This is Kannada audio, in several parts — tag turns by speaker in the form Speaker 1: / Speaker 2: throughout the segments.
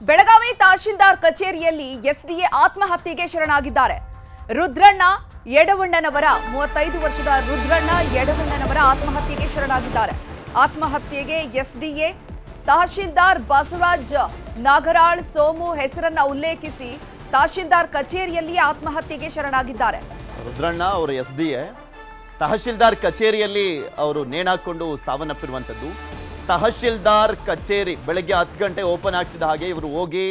Speaker 1: ಬೆಳಗಾವಿ ತಹಶೀಲ್ದಾರ್ ಕಚೇರಿಯಲ್ಲಿ ಎಸ್ಡಿಎ ಆತ್ಮಹತ್ಯೆಗೆ ಶರಣಾಗಿದ್ದಾರೆ. ರುದ್ರಣ್ಣ ಯಡವಣ್ಣನವರ ಮೂವತ್ತೈದು ವರ್ಷದ ರುದ್ರಣ್ಣ ಯಡವಣ್ಣನವರ ಆತ್ಮಹತ್ಯೆಗೆ ಶರಣಾಗಿದ್ದಾರೆ. ಆತ್ಮಹತ್ಯೆಗೆ ಎಸ್ಡಿಎ ತಹಶೀಲ್ದಾರ್ ಬಸವರಾಜ್ ನಾಗರಾಳ್ ಸೋಮು ಹೆಸರನ್ನ ಉಲ್ಲೇಖಿಸಿ ತಹಶೀಲ್ದಾರ್ ಕಚೇರಿಯಲ್ಲಿ ಆತ್ಮಹತ್ಯೆಗೆ ಶರಣಾಗಿದ್ದಾರೆ.
Speaker 2: ರುದ್ರಣ್ಣ ಅವರು ಎಸ್ಡಿಎ ತಹಶೀಲ್ದಾರ್ ಕಚೇರಿಯಲ್ಲಿ ಅವರು ನೇಣಾಕೊಂಡು ಸಾವನ್ನಪ್ಪಿರುವಂಥದ್ದು. ತಹಶೀಲ್ದಾರ್ ಕಚೇರಿ ಬೆಳಗ್ಗೆ ಹತ್ತು ಗಂಟೆ ಓಪನ್ ಆಗ್ತಿದ್ದ ಹಾಗೆ ಇವರು ಹೋಗಿ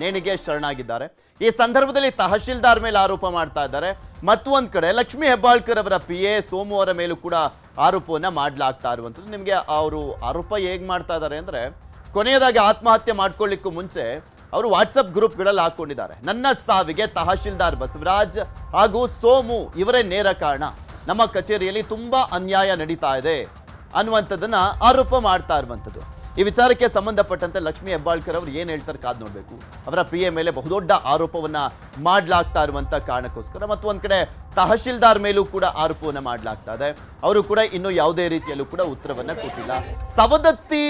Speaker 2: ನೇಣಿಗೆ ಶರಣಾಗಿದ್ದಾರೆ. ಈ ಸಂದರ್ಭದಲ್ಲಿ ತಹಶೀಲ್ದಾರ್ ಮೇಲೆ ಆರೋಪ ಮಾಡ್ತಾ ಇದ್ದಾರೆ. ಮತ್ತೊಂದು ಕಡೆ ಲಕ್ಷ್ಮೀ ಹೆಬ್ಬಾಳ್ಕರ್ ಅವರ ಪಿ ಎ ಸೋಮು ಮೇಲೂ ಕೂಡ ಆರೋಪವನ್ನ ಮಾಡಲಾಗ್ತಾ ಇರುವಂಥದ್ದು. ನಿಮಗೆ ಅವರು ಆರೋಪ ಹೇಗೆ ಮಾಡ್ತಾ ಇದ್ದಾರೆ ಅಂದ್ರೆ, ಕೊನೆಯದಾಗಿ ಆತ್ಮಹತ್ಯೆ ಮಾಡ್ಕೊಳ್ಳಿಕ್ಕೂ ಮುಂಚೆ ಅವರು ವಾಟ್ಸಪ್ ಗ್ರೂಪ್ಗಳಲ್ಲಿ ಹಾಕೊಂಡಿದ್ದಾರೆ. ನನ್ನ ಸಾವಿಗೆ ತಹಶೀಲ್ದಾರ್ ಬಸವರಾಜ್ ಹಾಗೂ ಸೋಮು ಇವರೇ ನೇರ ಕಾರಣ. ನಮ್ಮ ಕಚೇರಿಯಲ್ಲಿ ತುಂಬಾ ಅನ್ಯಾಯ ನಡೀತಾ ಇದೆ. ಅನ್ನುವಂಥದ್ದನ್ನ ಆರೋಪ ಮಾಡ್ತಾ ಇರುವಂಥದ್ದು. ಈ ವಿಚಾರಕ್ಕೆ ಸಂಬಂಧಪಟ್ಟಂತೆ ಲಕ್ಷ್ಮೀ ಹೆಬ್ಬಾಳ್ಕರ್ ಅವರು ಏನು ಹೇಳ್ತಾರೆ ಕಾದು ನೋಡಬೇಕು. ಅವರ ಪ್ರಿಯ ಮೇಲೆ ಬಹುದೊಡ್ಡ ಆರೋಪವನ್ನ ಮಾಡ್ಲಾಗ್ತಾ ಇರುವಂಥ ಕಾರಣಕ್ಕೋಸ್ಕರ ಮತ್ತು ಒಂದು ಕಡೆ ತಹಶೀಲ್ದಾರ್ ಮೇಲೂ ಕೂಡ ಆರೋಪವನ್ನ ಮಾಡ್ಲಾಗ್ತಾ ಇದೆ. ಅವರು ಕೂಡ ಇನ್ನೂ ಯಾವುದೇ ರೀತಿಯಲ್ಲೂ ಕೂಡ ಉತ್ತರವನ್ನು ಕೊಟ್ಟಿಲ್ಲ. ಸವದತ್ತಿ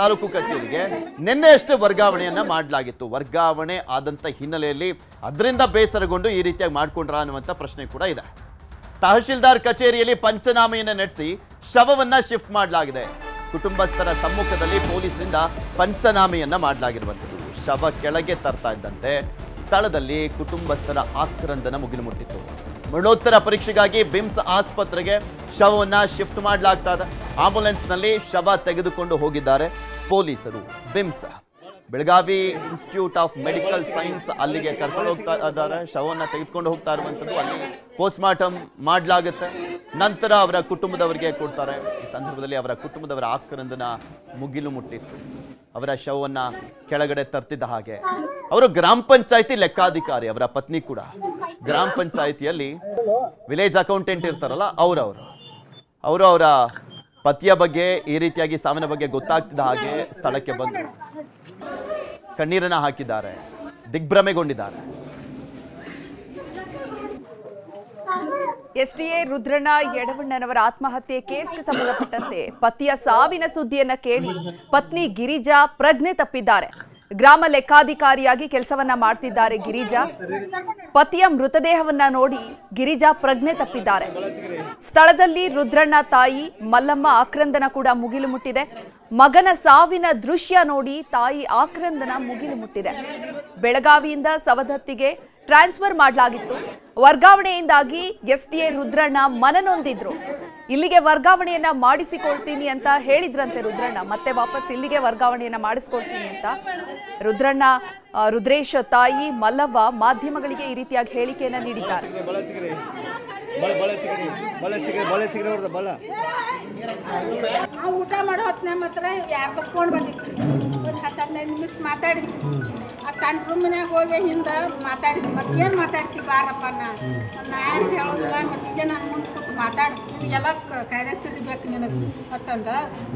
Speaker 2: ತಾಲೂಕು ಕಚೇರಿಗೆ ನಿನ್ನೆ ಅಷ್ಟೇ ವರ್ಗಾವಣೆಯನ್ನ ಮಾಡಲಾಗಿತ್ತು. ವರ್ಗಾವಣೆ ಆದಂಥ ಹಿನ್ನೆಲೆಯಲ್ಲಿ ಅದರಿಂದ ಬೇಸರಗೊಂಡು ಈ ರೀತಿಯಾಗಿ ಮಾಡಿಕೊಂಡ್ರ ಅನ್ನುವಂಥ ಪ್ರಶ್ನೆ ಕೂಡ ಇದೆ. ತಹಶೀಲ್ದಾರ್ ಕಚೇರಿಯಲ್ಲಿ ಪಂಚನಾಮೆಯನ್ನು ನಡೆಸಿ ಶವವನ್ನ ಶಿಫ್ಟ್ ಮಾಡಲಾಗಿದೆ. ಕುಟುಂಬಸ್ಥರ ಸಮ್ಮುಖದಲ್ಲಿ ಪೊಲೀಸರಿಂದ ಪಂಚನಾಮೆಯನ್ನ ಮಾಡಲಾಗಿರುವಂಥದ್ದು. ಶವ ಕೆಳಗೆ ತರ್ತಾ ಇದ್ದಂತೆ ಸ್ಥಳದಲ್ಲಿ ಕುಟುಂಬಸ್ಥರ ಆಕ್ರಂದನ ಮುಗಿಲು ಮುಟ್ಟಿತ್ತು. ಮರಣೋತ್ತರ ಪರೀಕ್ಷೆಗಾಗಿ ಬಿಮ್ಸ್ ಆಸ್ಪತ್ರೆಗೆ ಶವವನ್ನ ಶಿಫ್ಟ್ ಮಾಡಲಾಗ್ತಾ ಇದೆ. ಆಂಬುಲೆನ್ಸ್ನಲ್ಲಿ ಶವ ತೆಗೆದುಕೊಂಡು ಹೋಗಿದ್ದಾರೆ ಪೊಲೀಸರು. BIMS Belagavi institute of medical science ಅಲ್ಲಿಗೆ ಕರ್ಕೊಂಡು ಹೋಗ್ತಾ ಇದ್ದಾರೆ. ಶವವನ್ನು ತೆಗೆದುಕೊಂಡು ಹೋಗ್ತಾ ಇರುವಂಥದ್ದು ಅಲ್ಲಿ ಪೋಸ್ಟ್ ಮಾರ್ಟಮ್ ಮಾಡಲಾಗುತ್ತೆ. ನಂತರ ಅವರ ಕುಟುಂಬದವರಿಗೆ ಕೊಡ್ತಾರೆ. ಈ ಸಂದರ್ಭದಲ್ಲಿ ಅವರ ಕುಟುಂಬದವರ ಆಕ್ರಂದನ ಮುಗಿಲು ಮುಟ್ಟಿತ್ತು. ಅವರ ಶವವನ್ನ ಕೆಳಗಡೆ ತರ್ತಿದ್ದ ಹಾಗೆ. ಅವರು ಗ್ರಾಮ ಪಂಚಾಯತಿ ಲೆಕ್ಕಾಧಿಕಾರಿ, ಅವರ ಪತ್ನಿ ಕೂಡ. ಗ್ರಾಮ ಪಂಚಾಯತಿಯಲ್ಲಿ ವಿಲೇಜ್ ಅಕೌಂಟೆಂಟ್ ಇರ್ತಾರಲ್ಲ, ಅವರವರು. ಅವರು ಅವರ ಪತಿಯ ಬಗ್ಗೆ ಈ ರೀತಿಯಾಗಿ ಸಾವಿನ ಬಗ್ಗೆ ಗೊತ್ತಾಗ್ತಿದ್ದ ಹಾಗೆ ಸ್ಥಳಕ್ಕೆ ಬಂದರು. ಕಣ್ಣೀರನ್ನ ಹಾಕಿದ್ದಾರೆ. ದಿಗ್ಭ್ರಮೆಗೊಂಡಿದ್ದಾರೆ.
Speaker 1: ಎಸ್ಡಿಎ ರುದ್ರಣ್ಣ ಯಡವಣ್ಣನವರ ಆತ್ಮಹತ್ಯೆ ಕೇಸ್ಗೆ ಸಂಬಂಧಪಟ್ಟಂತೆ ಪತಿಯ ಸಾವಿನ ಸುದ್ದಿಯನ್ನ ಕೇಳಿ ಪತ್ನಿ ಗಿರಿಜಾ ಪ್ರಜ್ಞೆ ತಪ್ಪಿದ್ದಾರೆ. ಗ್ರಾಮ ಲೆಕ್ಕಾಧಿಕಾರಿಯಾಗಿ ಕೆಲಸವನ್ನ ಮಾಡ್ತಿದ್ದಾರೆ ಗಿರಿಜಾ. ಪತಿಯ ಮೃತದೇಹವನ್ನ ನೋಡಿ ಗಿರಿಜಾ ಪ್ರಜ್ಞೆ ತಪ್ಪಿದ್ದಾರೆ. ಸ್ಥಳದಲ್ಲಿ ರುದ್ರಣ್ಣ ತಾಯಿ ಮಲ್ಲಮ್ಮ ಆಕ್ರಂದನ ಕೂಡ ಮುಗಿಲು ಮುಟ್ಟಿದೆ. ಮಗನ ಸಾವಿನ ದೃಶ್ಯ ನೋಡಿ ತಾಯಿ ಆಕ್ರಂದನ ಮುಗಿಲು ಮುಟ್ಟಿದೆ. ಬೆಳಗಾವಿಯಿಂದ ಸವದತ್ತಿಗೆ ಟ್ರಾನ್ಸ್ಫರ್ ಮಾಡಲಾಗಿತ್ತು. ವರ್ಗಾವಣೆಯಿಂದಾಗಿ ಎ ರುದ್ರಣ್ಣ ಮನನೊಂದಿದ್ರು ಇಲ್ಲಿಗೆ ವರ್ಗಾವಣೆಯನ್ನ ಮಾಡಿಸಿಕೊಳ್ತೀನಿ ಅಂತ ಹೇಳಿದ್ರಂತೆ ರುದ್ರಣ್ಣ. ಮತ್ತೆ ವಾಪಸ್ ಇಲ್ಲಿಗೆ ವರ್ಗಾವಣೆಯನ್ನ ಮಾಡಿಸ್ಕೊಳ್ತೀನಿ ಅಂತ ರುದ್ರಣ್ಣ ರುದ್ರೇಶ ತಾಯಿ, ಮಲ್ಲವ್ವ ಮಾಧ್ಯಮಗಳಿಗೆ ಈ ರೀತಿಯಾಗಿ ಹೇಳಿಕೆಯನ್ನ ನೀಡಿದ್ದಾರೆ.
Speaker 3: ಊಟ ಮಾಡೋ ಹೊತ್ತಿನ ಮಾತ್ರ ಯಾರು ಬಂದಿತ್ತು ಒಂದು ಹತ್ತು ಹದಿನೈದು ನಿಮಿಷ ಮಾತಾಡಿದ್ವಿ ತನ್ನ ರೂಮಿನಾಗ ಹೋಗಿ ಹಿಂದೆ ಮಾತಾಡಿದ್ವಿ ಮತ್ತೆ ಏನು ಮಾತಾಡ್ತಿ ಬಾರಪ್ಪ ನಾ? ನಾ ಯಾರು ಹೇಳೋದಿಲ್ಲ, ಮತ್ತೆ ಈಗ ನಾನು ಮುಂದೆ ಕೂತು ಎಲ್ಲ ಕಾಯ್ದೆ ಸಿಡಿಬೇಕು ನಿನಗೆ. ಮತ್ತಂದ,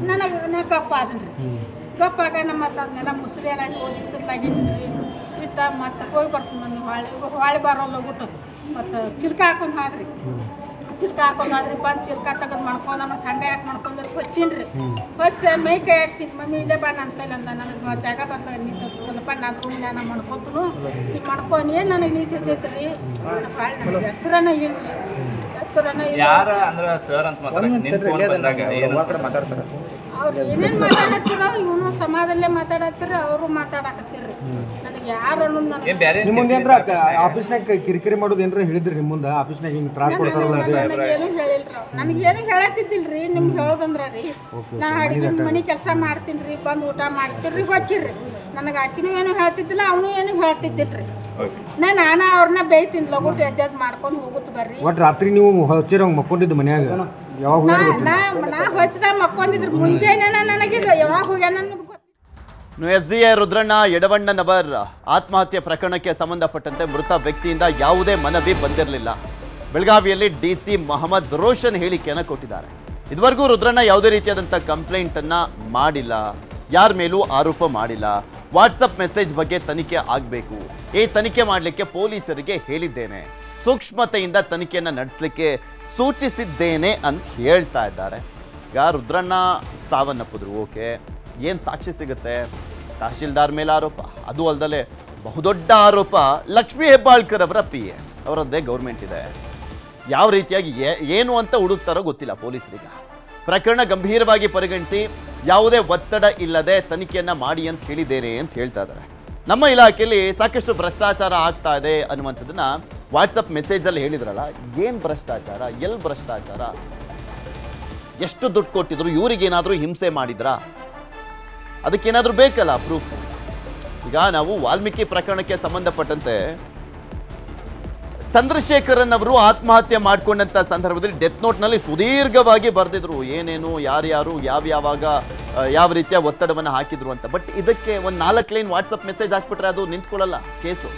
Speaker 3: ನನಗೆ ನಾ ಗಪ್ಪ ಅದನ್ರಿ ಗಪ್ಪ ಆಗ ನಮ್ಮ ಮತ್ತೆ ಅದನ್ನೆಲ್ಲ ಎಲ್ಲ ಓದಿ ಚಿರ್ಲಾಗಿದ್ವಿ ಇಟ್ಟ ಮತ್ತೆ ಹೋಗಿ ಬರ್ತೀನಿ ನಾನು ಹೊಳೆ ಹೊಳೆ ಬರೋಲ್ಲ ಊಟ ಮತ್ತು ಚಿಲ್ಕ ಹಾಕೊಂಡು ಹೋದ್ರಿ. ಚಿಲ್ಕ ಹಾಕೊಂಡ್ರಿ ಬಂದು ಚಿಲ್ಕ ತೆಗೆದು ಮಾಡ್ಕೊಂಡ ಮತ್ತೆ ಹಂಗೆ ಯಾಕೆ ಮಾಡ್ಕೊಂಡ್ರಿ ಹೊಚ್ಚಿನ್ರಿ. ಹೊಚ್ಚ ಮೈ ಕೈ ಆಡ್ಸಿದ್ ಮಮ್ಮಿ ಇಲ್ಲೇ ಬಣ್ಣ ನನ್ನ ಕೈಲಿ ಅಂದ. ನನಗೆ ಜಾಗ ಬಂದ ನಿಂತಪ್ಪ ನಾನು ರೂಮ್ ನಾನು ಮಾಡ್ಕೊತನು ಈಗ ಮಾಡ್ಕೊಂಡು ನನಗೆ ನೀತಿರ್ತೈತ್ರಿ ನನಗೆ ಎಚ್ಚರನ ಇಲ್ರಿ. ರೀ
Speaker 4: ಯಾರ ಅಂದ್ರೆ ಸರ್ ಅಂತ
Speaker 5: ಮಾತಾಡ್ತಾರೆ.
Speaker 3: ಅವ್ರು ಏನೇನು ಮಾತಾಡತ್ತಿರ ಇವನು ಸಮಾಜದಲ್ಲೇ ಮಾತಾಡತ್ತಿರ ಅವರು ಮಾತಾಡಕತ್ತಿರ್ರಿ.
Speaker 5: ಮುಂದೆ ಏನ್ರ ಆಫೀಸ್ನಾಗ ಕಿರಿಕಿರಿ ಮಾಡೋದು ಏನ್ರ ಹೇಳಿದ್ರಿ ನಿಮ್ಮ ಮುಂದೆ ಆಫೀಸ್ನಾಗ ಹಿಂಗೆ ತ್ರಾಸ ಕೊಡ್ತಾರಲ್ಲ ಏನು
Speaker 3: ನನಗೇನು ನನಗೆ ಏನು ಹೇಳತ್ತಿದ್ದಿಲ್ರಿ ನಿಮ್ಗೆ ಹೇಳೋದಂದ್ರೆ ರೀ. ನಾ ಅಡಿಗೆ ಮನೆ ಕೆಲಸ ಮಾಡ್ತೀನಿ ರೀ ಬಂದು ಊಟ ಮಾಡ್ತೀರಿ ಗೊತ್ತಿರ್ರಿ ನನಗೆ ಆಕಿನೂ ಏನು ಹೇಳ್ತಿದ್ದಿಲ್ಲ ಅವನು ಏನು ಹೇಳ್ತಿದ್ದಿಲ್ರಿ ನಾ ನಾನು ಅವ್ರನ್ನ ಬೇಯ್ತೀನಿ ಲಗುಟ್ ಎದ್ದೆದ್ ಮಾಡ್ಕೊಂಡು ಹೋಗುತ್ತ ಬರ್ರಿ.
Speaker 5: ಒಟ್ಟು ರಾತ್ರಿ ನೀವು ಹಚ್ಚಿರ ಮಕ್ಕೊಂಡಿದ್ದು ಮನ್ಯಾಗ? ಯಾವಾಗ
Speaker 3: ನಾ
Speaker 5: ಹೋಗ್ಯಾರ
Speaker 3: ನಾ ನಾ ಹೊಚ್ದಾಗ ಮಕ್ಕೊಂಡಿದ್ರು ಮುಂಜಾನೆ ನನಗಿದ್ರು ಯಾವಾಗ ಹೋಗ್ಯಾನ
Speaker 2: S D A Rudranna Yadavannanavar ಆತ್ಮಹತ್ಯೆ ಪ್ರಕರಣಕ್ಕೆ ಸಂಬಂಧಪಟ್ಟಂತೆ ಮೃತ ವ್ಯಕ್ತಿಯಿಂದ ಯಾವುದೇ ಮನವಿ ಬಂದಿರಲಿಲ್ಲ. ಬೆಳಗಾವಿಯಲ್ಲಿ ಡಿ ಸಿ ಮೊಹಮ್ಮದ್ ರೋಷನ್ ಹೇಳಿಕೆಯನ್ನು ಕೊಟ್ಟಿದ್ದಾರೆ. ಇದುವರೆಗೂ ರುದ್ರಣ್ಣ ಯಾವುದೇ ರೀತಿಯಾದಂಥ ಕಂಪ್ಲೇಂಟನ್ನು ಮಾಡಿಲ್ಲ. ಯಾರ ಮೇಲೂ ಆರೋಪ ಮಾಡಿಲ್ಲ. ವಾಟ್ಸಪ್ ಮೆಸೇಜ್ ಬಗ್ಗೆ ತನಿಖೆ ಆಗಬೇಕು. ಈ ತನಿಖೆ ಮಾಡಲಿಕ್ಕೆ ಪೊಲೀಸರಿಗೆ ಹೇಳಿದ್ದೇನೆ. ಸೂಕ್ಷ್ಮತೆಯಿಂದ ತನಿಖೆಯನ್ನು ನಡೆಸಲಿಕ್ಕೆ ಸೂಚಿಸಿದ್ದೇನೆ ಅಂತ ಹೇಳ್ತಾ ಇದ್ದಾರೆ. ಈಗ ರುದ್ರಣ್ಣ ಸಾವನ್ನಪ್ಪಿದ್ರು, ಓಕೆ. ಏನು ಸಾಕ್ಷಿ ಸಿಗುತ್ತೆ? ತಹಶೀಲ್ದಾರ್ ಮೇಲೆ ಆರೋಪ. ಅದು ಅಲ್ಲದೆ ಬಹುದೊಡ್ಡ ಆರೋಪ ಲಕ್ಷ್ಮೀ ಹೆಬ್ಬಾಳ್ಕರ್ ಅವರ ಪಿ ಎ. ಅವರದ್ದೇ ಗೌರ್ಮೆಂಟ್ ಇದೆ. ಯಾವ ರೀತಿಯಾಗಿ ಏನು ಅಂತ ಹುಡುಕ್ತಾರೋ ಗೊತ್ತಿಲ್ಲ ಪೊಲೀಸರಿಗೆ. ಪ್ರಕರಣ ಗಂಭೀರವಾಗಿ ಪರಿಗಣಿಸಿ ಯಾವುದೇ ಒತ್ತಡ ಇಲ್ಲದೆ ತನಿಖೆಯನ್ನ ಮಾಡಿ ಅಂತ ಹೇಳಿದ್ದೇನೆ ಅಂತ ಹೇಳ್ತಾ ಇದ್ದಾರೆ. ನಮ್ಮ ಇಲಾಖೆಯಲ್ಲಿ ಸಾಕಷ್ಟು ಭ್ರಷ್ಟಾಚಾರ ಆಗ್ತಾ ಇದೆ ಅನ್ನುವಂಥದ್ದನ್ನ ವಾಟ್ಸಪ್ ಮೆಸೇಜಲ್ಲಿ ಹೇಳಿದ್ರಲ್ಲ, ಏನು ಭ್ರಷ್ಟಾಚಾರ ಎಲ್ಲಿ ಭ್ರಷ್ಟಾಚಾರ? ಎಷ್ಟು ದುಡ್ಡು ಕೊಟ್ಟಿದ್ರು, ಇವರಿಗೇನಾದರೂ ಹಿಂಸೆ ಮಾಡಿದ್ರಾ? ಅದಕ್ಕೇನಾದರೂ ಬೇಕಲ್ಲ ಪ್ರೂಫ್ ಈಗ ನಾವು ವಾಲ್ಮೀಕಿ ಪ್ರಕರಣಕ್ಕೆ ಸಂಬಂಧಪಟ್ಟಂತೆ ಚಂದ್ರಶೇಖರನ್ ಅವರು ಆತ್ಮಹತ್ಯೆ ಮಾಡ್ಕೊಂಡಂಥ ಸಂದರ್ಭದಲ್ಲಿ ಡೆತ್ ನೋಟ್ನಲ್ಲಿ ಸುದೀರ್ಘವಾಗಿ ಬರೆದಿದ್ರು. ಏನೇನು, ಯಾರ್ಯಾರು, ಯಾವ್ಯಾವಾಗ ಯಾವ ರೀತಿಯ ಒತ್ತಡವನ್ನು ಹಾಕಿದ್ರು ಅಂತ. ಬಟ್ ಇದಕ್ಕೆ ಒಂದು ನಾಲ್ಕು ಲೈನ್ ವಾಟ್ಸಪ್ ಮೆಸೇಜ್ ಹಾಕ್ಬಿಟ್ರೆ ಅದು ನಿಂತ್ಕೊಳ್ಳಲ್ಲ, ಕೇಸು.